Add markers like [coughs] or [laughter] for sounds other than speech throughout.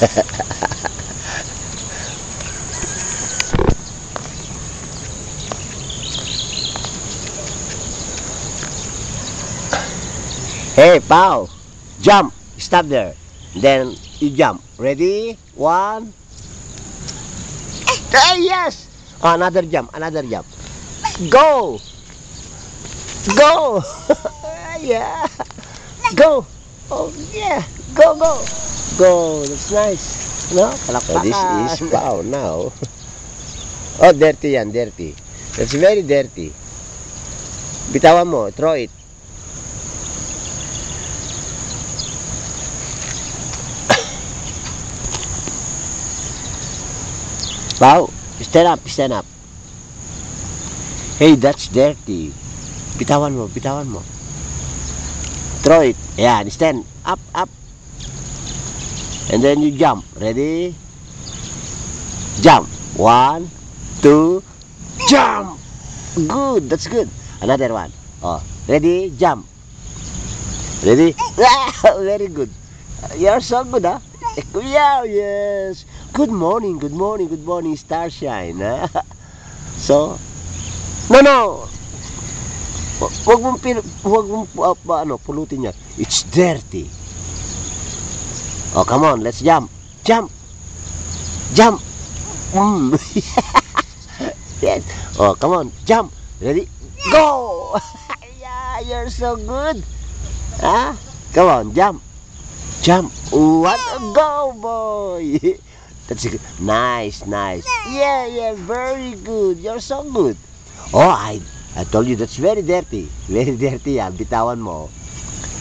[laughs] hey, Pau, jump. Stop there. Then you jump. Ready? One. [laughs] Ah, yes. Oh, another jump. Another jump. Go. Go. [laughs] yeah. Go. Oh, yeah. Go, go. Go. That's nice. No? So Palakpakan. this is Pau now. [laughs] Oh, dirty yan, dirty. That's very dirty. Bitawan mo, throw it. [coughs] Pau, stand up, stand up. Hey, that's dirty. Bitawan mo, bitawan mo. Throw it. Yan, stand. Up, up. And then you jump. Ready? Jump. One, two, jump. Good, that's good. Another one. Oh, ready? Jump. Ready? [laughs] Very good. You're so good, huh? [laughs] Yeah, yes. Good morning, good morning, good morning, Starshine. [laughs] So, no, no. Huwag mong, huwag mong uh, ano, pulutin yan. It's dirty. Oh, come on, let's jump. Jump. Jump. Mm. [laughs] yes. Oh, come on, jump. Ready? Go! [laughs] yeah, you're so good. Huh? Come on, jump. Jump. What? A go, boy. [laughs] That's good. Nice, nice. Yeah, yeah, very good. You're so good. Oh, I I told you that's very dirty. Very dirty yan. Bitawan mo.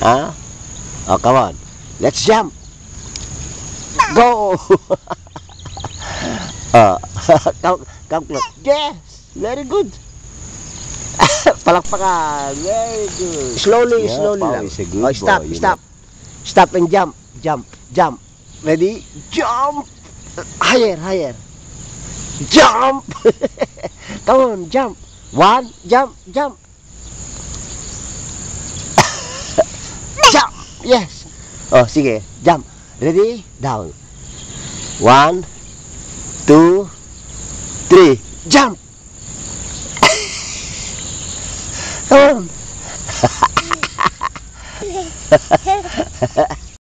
Huh? Oh, come on. Let's jump. Go! come, come close. Yes! Very good. [laughs] Palakpakan. Very good. Slowly, Yeah, slowly Pao lang. oh, stop, boy, stop. Stop and jump. Jump, jump. Ready? Jump! Higher, higher. Jump! [laughs] Come on, jump. One, jump, jump. [laughs] jump! Yes. Oh, sige. Jump. Ready? Down. One, two, three. Jump! [laughs] Come on. [laughs]